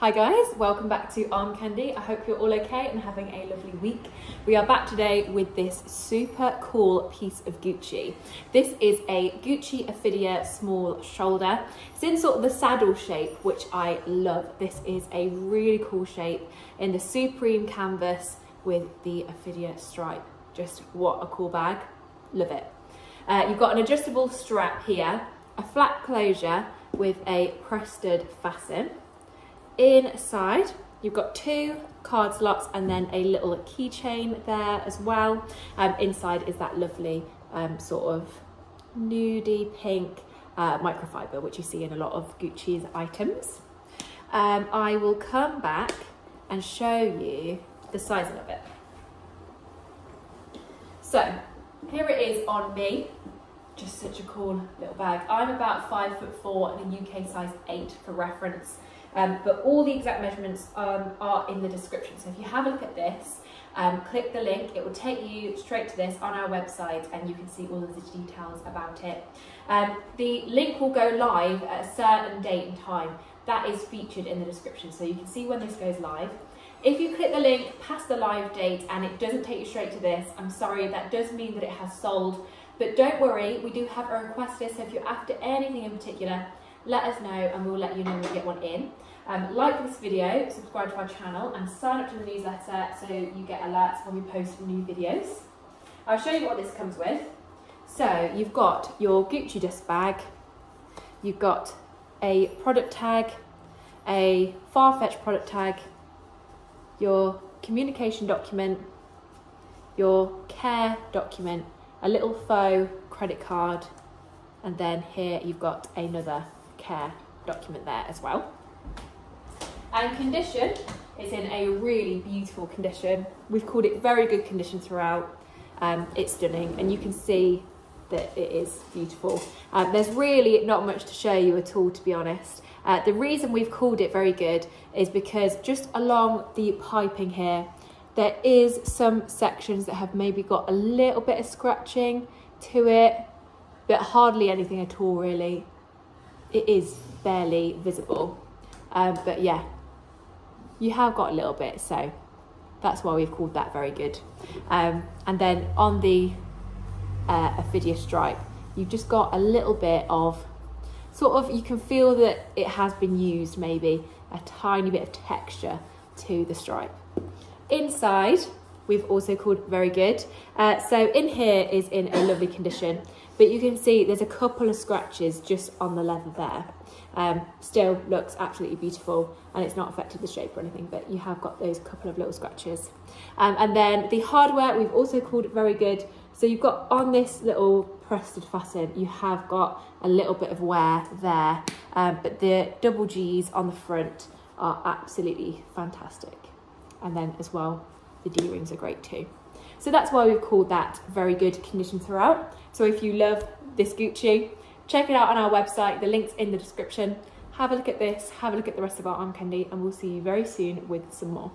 Hi guys, welcome back to Arm Candy. I hope you're all okay and having a lovely week. We are back today with this super cool piece of Gucci. This is a Gucci Ophidia small shoulder. It's in sort of the saddle shape, which I love. This is a really cool shape in the Supreme canvas with the Ophidia stripe. Just what a cool bag. Love it. Uh, you've got an adjustable strap here, a flat closure with a crested fasten Inside, you've got two card slots and then a little keychain there as well. Um, inside is that lovely um, sort of nudie pink uh, microfiber, which you see in a lot of Gucci's items. Um, I will come back and show you the sizing of it. So here it is on me, just such a cool little bag. I'm about five foot four and a UK size eight for reference. Um, but all the exact measurements um, are in the description. So if you have a look at this, um, click the link, it will take you straight to this on our website and you can see all of the details about it. Um, the link will go live at a certain date and time. That is featured in the description, so you can see when this goes live. If you click the link past the live date and it doesn't take you straight to this, I'm sorry, that does mean that it has sold. But don't worry, we do have a request list, so if you're after anything in particular, let us know and we'll let you know when we get one in. Um, like this video, subscribe to our channel and sign up to the newsletter so you get alerts when we post new videos. I'll show you what this comes with. So you've got your Gucci dust bag, you've got a product tag, a Farfetch product tag, your communication document, your care document, a little faux credit card, and then here you've got another care document there as well. And condition is in a really beautiful condition. We've called it very good condition throughout. Um, it's stunning and you can see that it is beautiful. Um, there's really not much to show you at all, to be honest. Uh, the reason we've called it very good is because just along the piping here, there is some sections that have maybe got a little bit of scratching to it, but hardly anything at all really. It is barely visible. Um, but yeah, you have got a little bit, so that's why we've called that very good. Um, and then on the uh, stripe, you've just got a little bit of sort of, you can feel that it has been used maybe, a tiny bit of texture to the stripe. Inside, we've also called very good. Uh, so in here is in a lovely condition, but you can see there's a couple of scratches just on the leather there. Um, still looks absolutely beautiful and it's not affected the shape or anything, but you have got those couple of little scratches. Um, and then the hardware we've also called very good. So you've got on this little crested fasten, you have got a little bit of wear there, um, but the double G's on the front are absolutely fantastic. And then as well, the D-rings are great too. So that's why we've called that very good condition throughout. So if you love this Gucci, Check it out on our website. The link's in the description. Have a look at this, have a look at the rest of our arm candy, and we'll see you very soon with some more.